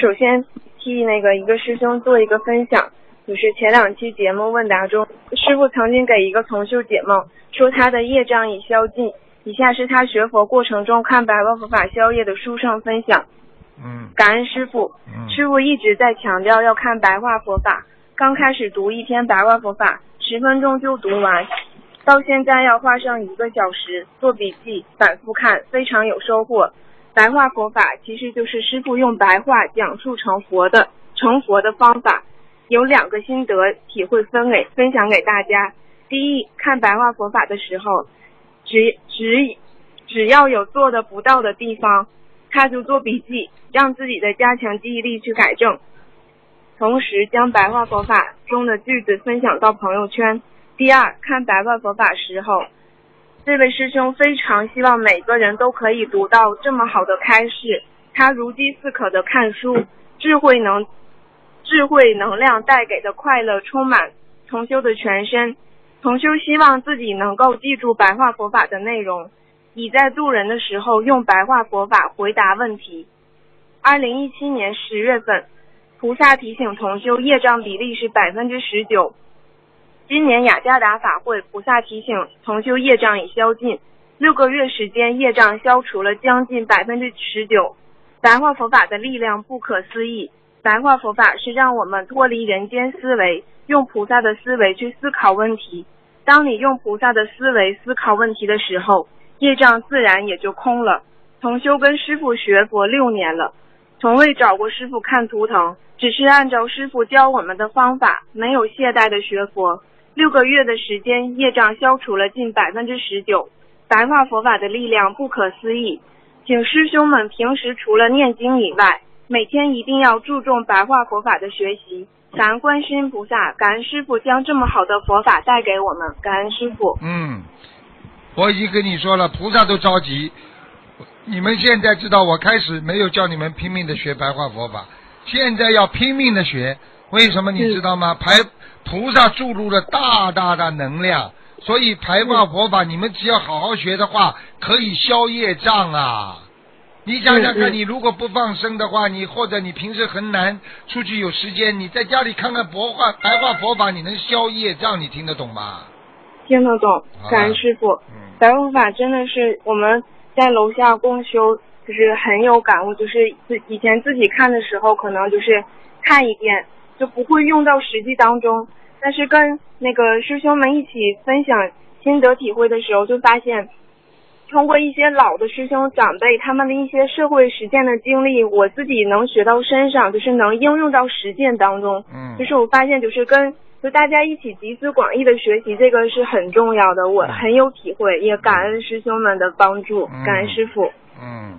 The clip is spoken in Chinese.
首先替那个一个师兄做一个分享，就是前两期节目问答中，师傅曾经给一个同修解梦，说他的业障已消尽。以下是他学佛过程中看白话佛法消业的书上分享。嗯感恩师傅，嗯师傅一直在强调要看白话佛法。刚开始读一篇白话佛法，十分钟就读完，到现在要花上一个小时做笔记，反复看，非常有收获。白话佛法其实就是师傅用白话讲述成佛的成佛的方法，有两个心得体会分给分享给大家。第一，看白话佛法的时候，只只只要有做的不到的地方，他就做笔记，让自己的加强记忆力去改正。同时将白话佛法中的句子分享到朋友圈。第二，看白话佛法时候，这位师兄非常希望每个人都可以读到这么好的开示。他如饥似渴的看书，智慧能智慧能量带给的快乐充满同修的全身。同修希望自己能够记住白话佛法的内容，以在渡人的时候用白话佛法回答问题。二零一七年十月份，菩萨提醒同修业障比例是百分之十九。今年雅加达法会，菩萨提醒同修业障已消尽，六个月时间业障消除了将近百分之十九。白话佛法的力量不可思议，白话佛法是让我们脱离人间思维，用菩萨的思维去思考问题。当你用菩萨的思维思考问题的时候，业障自然也就空了。同修跟师傅学佛六年了，从未找过师傅看图腾，只是按照师傅教我们的方法，没有懈怠的学佛。六个月的时间，业障消除了近百分之十九。白话佛法的力量不可思议，请师兄们平时除了念经以外，每天一定要注重白话佛法的学习。感恩观世音菩萨，感恩师傅将这么好的佛法带给我们，感恩师傅。嗯，我已经跟你说了，菩萨都着急。你们现在知道，我开始没有叫你们拼命的学白话佛法，现在要拼命的学。为什么你知道吗？排菩萨注入了大大的能量，所以白话佛法你们只要好好学的话，可以消业障啊。你想想看，你如果不放生的话，你或者你平时很难出去有时间，你在家里看看佛话白话佛法，你能消业障，你听得懂吗？听得懂感恩师傅。嗯白话佛法真的是我们在楼下共修，就是很有感悟。就是自以前自己看的时候，可能就是看一遍就不会用到实际当中，但是跟那个师兄们一起分享心得体会的时候，就发现通过一些老的师兄长辈他们的一些社会实践的经历，我自己能学到身上，就是能应用到实践当中。嗯就是我发现，就是跟就大家一起集思广益的学习，这个是很重要的。我嗯很有体会，也感恩师兄们的帮助，嗯感恩师傅。嗯。